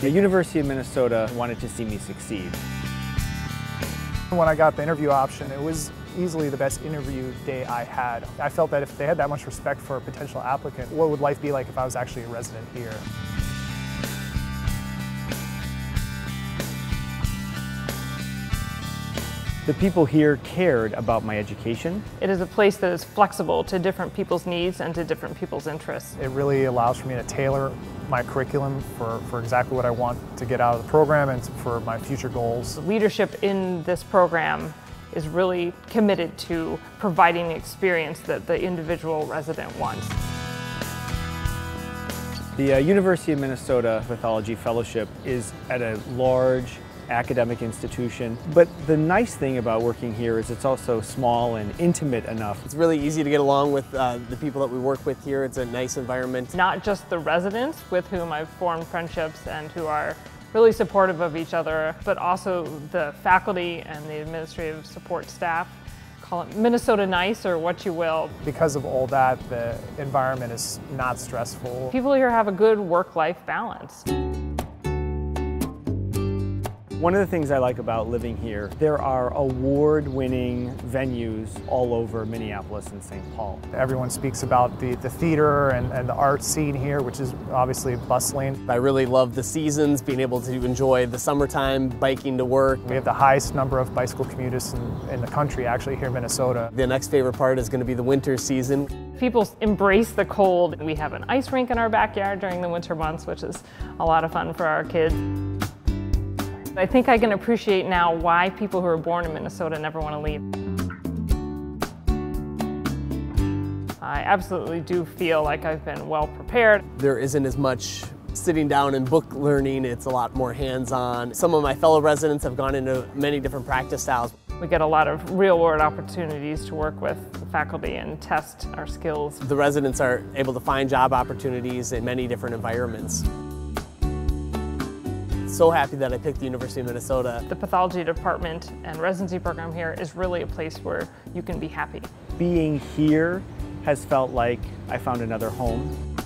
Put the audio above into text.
The University of Minnesota wanted to see me succeed. When I got the interview option, it was easily the best interview day I had. I felt that if they had that much respect for a potential applicant, what would life be like if I was actually a resident here? The people here cared about my education. It is a place that is flexible to different people's needs and to different people's interests. It really allows for me to tailor my curriculum for, for exactly what I want to get out of the program and for my future goals. Leadership in this program is really committed to providing the experience that the individual resident wants. The uh, University of Minnesota Pathology Fellowship is at a large academic institution. But the nice thing about working here is it's also small and intimate enough. It's really easy to get along with uh, the people that we work with here. It's a nice environment. Not just the residents with whom I've formed friendships and who are really supportive of each other, but also the faculty and the administrative support staff. Call it Minnesota nice or what you will. Because of all that, the environment is not stressful. People here have a good work-life balance. One of the things I like about living here, there are award-winning venues all over Minneapolis and St. Paul. Everyone speaks about the, the theater and, and the art scene here, which is obviously bustling. I really love the seasons, being able to enjoy the summertime, biking to work. We have the highest number of bicycle commuters in, in the country, actually, here in Minnesota. The next favorite part is going to be the winter season. People embrace the cold. We have an ice rink in our backyard during the winter months, which is a lot of fun for our kids. I think I can appreciate now why people who are born in Minnesota never want to leave. I absolutely do feel like I've been well prepared. There isn't as much sitting down and book learning, it's a lot more hands-on. Some of my fellow residents have gone into many different practice styles. We get a lot of real-world opportunities to work with faculty and test our skills. The residents are able to find job opportunities in many different environments so happy that I picked the University of Minnesota. The pathology department and residency program here is really a place where you can be happy. Being here has felt like I found another home.